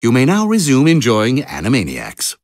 You may now resume enjoying Animaniacs.